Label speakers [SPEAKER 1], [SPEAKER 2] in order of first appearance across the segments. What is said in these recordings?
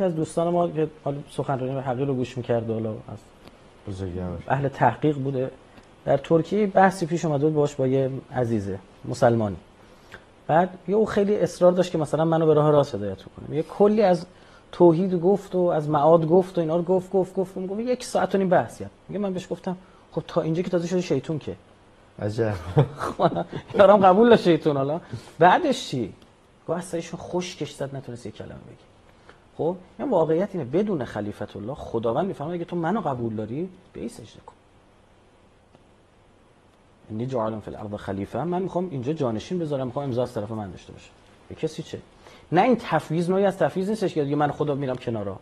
[SPEAKER 1] یکی از دوستان ما که حالا سخنرانی حقی رو گوش می‌کرد حالا از اهل تحقیق بوده. در ترکیه بحثی پیش اومده بود باش با یه عزیزه مسلمانی. بعد یه او خیلی اصرار داشت که مثلا منو به راه راست هدایت کنه یه کلی از توحید گفت و از معاد گفت و اینا رو گفت گفت گفت. گفت یک ساعت و نیم بحث کرد. میگه من بهش گفتم خب تا اینجا که تازه شده شیطون که؟
[SPEAKER 2] عجب.
[SPEAKER 1] یارم قبول داشت شیطون حالا. بعدش چی؟ گفت اصلا ایشون خشکش زد نتونست یه کلمه بگه. خب این واقعیت اینه. بدون خلیفت الله خداوند می‌فهمه اگه تو منو قبول داری؟ به این سجده کن. انی جعلم فی الارض خلیفه. من می‌خوام اینجا جانشین بذارم می‌خوام امضا از طرف من داشته باشه. به کسی چه؟ نه این تفویض نوعی از تفویض نیستش که من خدا میرم کنارا.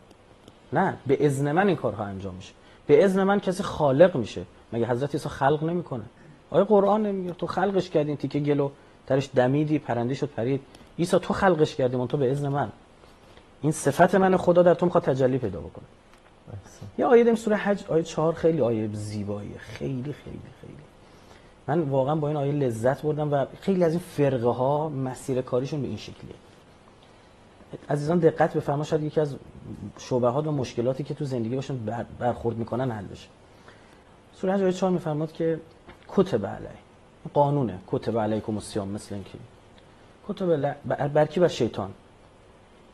[SPEAKER 1] نه به اذن من این کارها انجام میشه. به اذن من کسی خالق میشه. مگه حضرت عیسی خلق نمی‌کنه؟ آیا قرآن نمیگه؟ تو خلقش کردین تیکه گلو درش دمیدی پرنده شد پرید. عیسی تو خلقش کردی من تو به اذن من. این صفت من خدا در تو می‌خواد تجلی پیدا بکنه. یه آیه داریم سوره حج آیه 4 خیلی آیه زیباییه. خیلی خیلی خیلی. من واقعا با این آیه لذت بردم و خیلی از این فرقه ها مسیر کاریشون به این شکلیه. عزیزان دقت بفرما شاید یکی از شبهات و مشکلاتی که تو زندگی باشون بر- برخورد می‌کنن حل بشه. سوره حج آیه 4 میفرماد که کتب علی قانونه. کتب علیکم الصیام مثل اینکه. کتب بر کی بر شیطان.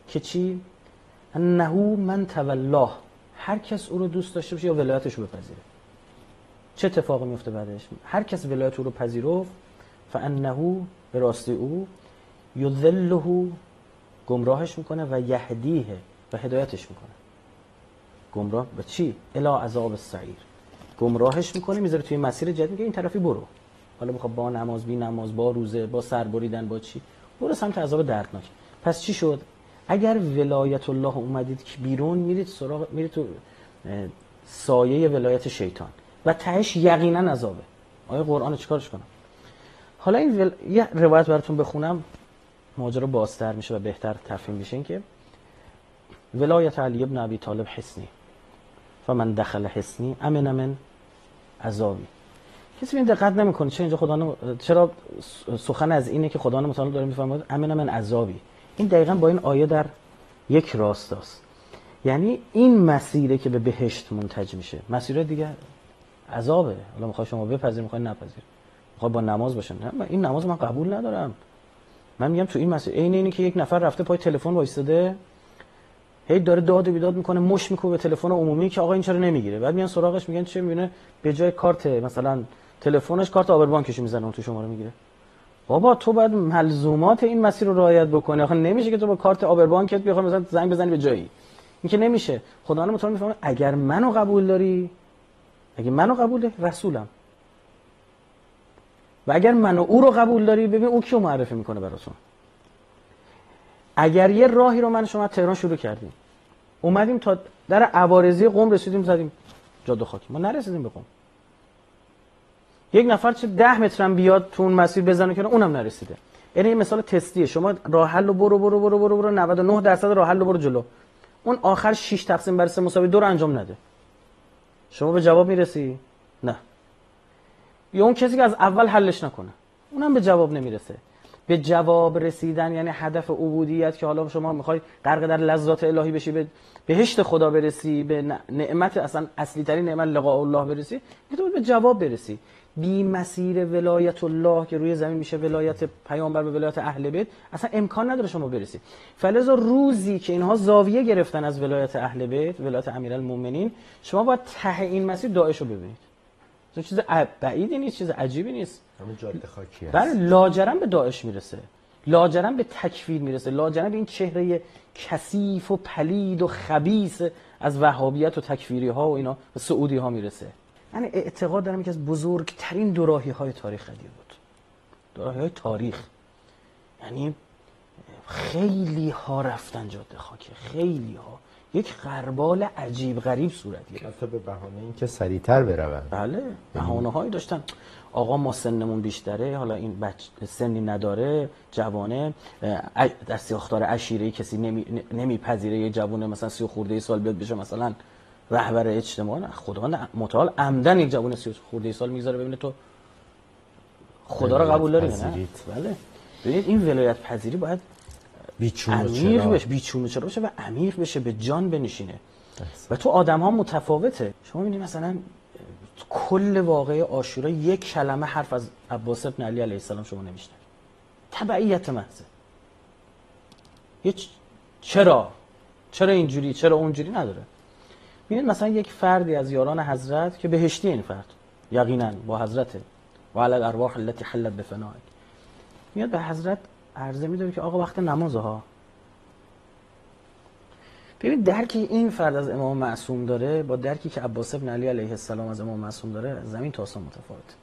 [SPEAKER 1] که چی? انه من تولاه. هر کس او رو دوست داشته باشه یا ولایتش رو بپذیره. چه اتفاقی میفته بعدش؟ هر کس ولایت او رو پذیرفت فانه به راستی او یذله گمراهش می‌کنه و یهدیه و هدایتش می‌کنه. گمراه به چی؟ الا عذاب السعیر. گمراهش می‌کنه می‌ذاره توی مسیر جدید میگه این طرفی برو. حالا بخواد با نماز بی نماز با روزه با سر بریدن با چی؟ برو سمت عذاب دردناک. پس چی شد؟ اگر ولایت الله اومدید که بیرون میرید سراغ میرید تو سایه ولایت شیطان. و تهش یقینا عذابه. آیا قرآن چیکارش کنم؟ حالا این ول... یه روایت براتون بخونم. ماجرا بازتر میشه و بهتر تفهیم میشه که ولایت علی ابن ابی طالب حسنی. فمن دخل حسنی امن من عذابی. کسی این دقت نمی‌کنه چرا اینجا خدا چرا سخن از اینه که خدا متعال داره میفرماید؟ امن من عذابی. این دقیقا با این آیه در یک راستاست یعنی این مسیره که به بهشت منتج میشه. مسیر دیگه عذابه. حالا می‌خوای شما بپذیر می‌خوای نپذیر می‌خوای با نماز باشن. نه این نماز من قبول ندارم. من میگم تو این مسیر عین اینی که یک نفر رفته پای تلفن وایساده هی داره داد و بیداد می‌کنه مش می‌کنه به تلفن عمومی که آقا این چرا نمی‌گیره؟ بعد میان سراغش میگن چه می‌بینه؟ به جای کارت مثلا تلفنش کارت آبربانکش می‌زنه اون تو شماره می‌گیره. بابا تو باید ملزومات این مسیر رو رعایت بکنی. آخه نمیشه که تو با کارت آبربانکت بخوای مثلا زنگ بزنی به جایی. این که نمیشه. خدا متعال می‌فهمه اگر منو قبول داری اگه منو قبول داری رسولم. و اگر منو او رو قبول داری ببین او کیو معرفی می‌کنه براتون. اگر یه راهی رو من شما تهران شروع کردیم اومدیم تا در عوارضی قم رسیدیم زدیم جاده خاکی. ما نرسیدیم به قم یک نفر چه ده مترم بیاد تو اون مسیر بزنه که اونم نرسیده. یعنی این مثال تستیه. شما راه حل رو برو برو برو برو برو 99 درصد راه حل رو برو جلو. اون آخر 6 تقسیم بر 3 مساوی دو رو انجام نده. شما به جواب می‌رسی؟ نه. یا اون کسی که از اول حلش نکنه. اونم به جواب نمی‌رسه. به جواب رسیدن یعنی هدف عبودیت که حالا شما می‌خوای غرق در لذات الهی بشی به بهشت خدا برسی به نعمت اصلا اصلی ترین نعمت لقاء الله برسی به جواب برسی. بی مسیر ولایت الله که روی زمین میشه ولایت پیامبر به ولایت اهل بیت اصلا امکان نداره شما برسی. فلذا روزی که اینها زاویه گرفتن از ولایت اهل بیت ولایت امیرالمومنین شما باید ته این مسیر داعش رو ببینید. چیز بعیدی نیست چیز عجیبی نیست.
[SPEAKER 2] همین جاده خاکی هست.
[SPEAKER 1] بله لاجرم به داعش می‌رسه. لاجرم به تکفیر می‌رسه. لاجرم به این چهره کثیف و پلید و خبیث از وهابیت و تکفیری ها و اینا و سعودی ها می‌رسه. من اعتقاد دارم که از بزرگترین دوراهی های تاریخ قدیر بود. دوراهی های تاریخ. یعنی خیلی ها رفتن جاده خاکی. خیلی ها یک غربال عجیب غریب صورت گرفت
[SPEAKER 2] به بهانه اینکه سریعتر بروند.
[SPEAKER 1] بله بهانه هایی داشتن. آقا ما سنمون بیشتره حالا این بچ سنی نداره جوانه. در ساختار عشیره کسی نمی- نمیپذیره یه جوونه مثلا سی خورده سال بیاد بشه مثلا رهبر اجتماع؟ نه خدا نه متعال عمدن یک جوون سی خورده سال می‌ذاره ببینه تو خدا رو قبول داری نه. بله. ببینید این ولایت پذیری باید
[SPEAKER 2] بیچون
[SPEAKER 1] عمیق. بشه بیچون و چرا بشه و عمیق بشه به جان بنشینه. و تو آدم ها متفاوته. شما می‌بینی مثلا کل واقعه آشورا یک کلمه حرف از عباس ابن علی علیه السلام شما نمیشنوید تبعیت محضه. یه چرا؟ چرا اینجوری؟ چرا اونجوری نداره؟ می‌بینید مثلا یک فردی از یاران حضرت که بهشتی این فرد. یقینا با حضرته و علی الارواح التي حلت بفنائک. میاد به حضرت عرضه میداره که آقا وقت نمازه ها. ببین درکی این فرد از امام معصوم داره با درکی که عباس ابن علی علیه السلام از امام معصوم داره زمین تا آسمان متفاوته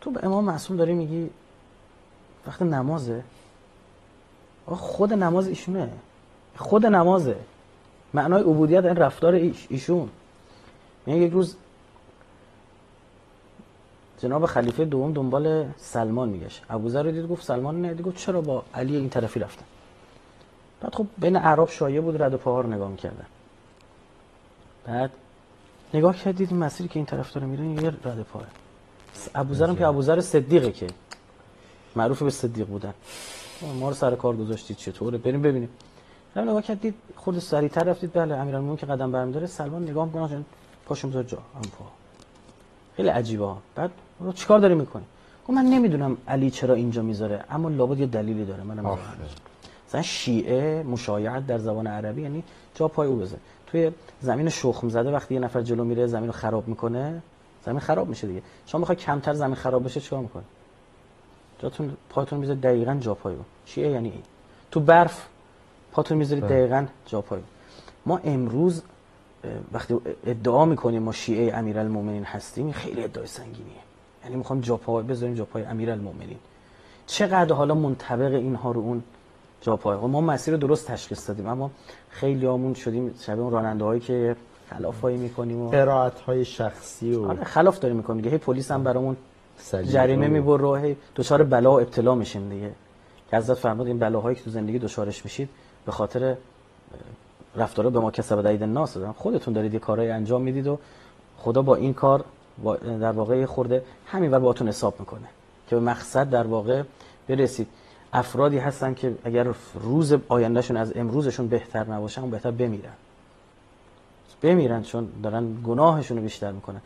[SPEAKER 1] تو به امام معصوم داری میگی وقت نمازه؟ آقا خود نماز ایشونه. خود نمازه. معنای عبودیت این رفتار ایش ایشون. یعنی یک روز جناب خلیفه دوم دنبال سلمان میگشت. ابوذر رو دید گفت سلمان نه. گفت چرا با علی این طرفی رفتن؟ بعد خب بین اعراب شایع بود رد و پاها رو نگاه می‌کردن. بعد نگاه کرد دید این مسیری که این طرف داره میره یه رد پاه ابوذر که ابوذر صدیقه که معروف به صدیق بودن. ما رو سر کار گذاشتید چطوره بریم ببینیم. رفت نگاه کرد دید خود سریعتر رفتید. بله امیرالمومنین که قدم برمی داره سلمان نگاه می‌کنه بذار جا. هم پا. خیلی عجیبه. بعد رو چیکار داری می‌کنی؟ گفت من نمی‌دونم علی چرا اینجا می‌ذاره اما لابد یه دلیلی داره منم. مثلا شیعه مشایعت در زبان عربی یعنی جا پای او بزن. توی زمین شخم زده وقتی یه نفر جلو میره زمین رو خراب می‌کنه زمین خراب میشه دیگه. شما می‌خوای کمتر زمین خراب بشه چیکار می‌کنی؟ جاتون پاتون می‌ذاره دقیقاً جا پای او. شیعه یعنی این. تو برف پاتون می‌ذاری
[SPEAKER 2] بله.
[SPEAKER 1] دقیقاً جا پای او. ما امروز وقتی ادعا می‌کنیم ما شیعه امیرالمومنین هستیم خیلی ادعای سنگینیه. یعنی می‌خوام جا پای بذاریم جا پای امیرالمومنین چقدر حالا منطبق اینها رو اون جا پای ما مسیر رو درست تشخیص دادیم اما خیلی آمون شدیم شبیه اون راننده هایی که خلافایی می‌کنیم و
[SPEAKER 2] قرائت های شخصی و
[SPEAKER 1] آره خلاف داریم می‌کنیم دیگه. هی پلیس هم برامون جریمه
[SPEAKER 2] و-
[SPEAKER 1] می‌بره و هی دچار بلا و ابتلا میشیم دیگه. که حضرت فرمود این بلاهایی که تو زندگی دچارش میشید به خاطر رفتارا به ما کسب دید الناس. خودتون دارید یه کارهای انجام می‌دید و خدا با این کار در واقع خورده همین ور باهاتون حساب می‌کنه که به مقصد در واقع برسید. افرادی هستن که اگر روز آیندهشون از امروزشون بهتر نباشه اون بهتر بمیرن. بمیرن چون دارن گناهشون رو بیشتر می‌کنن.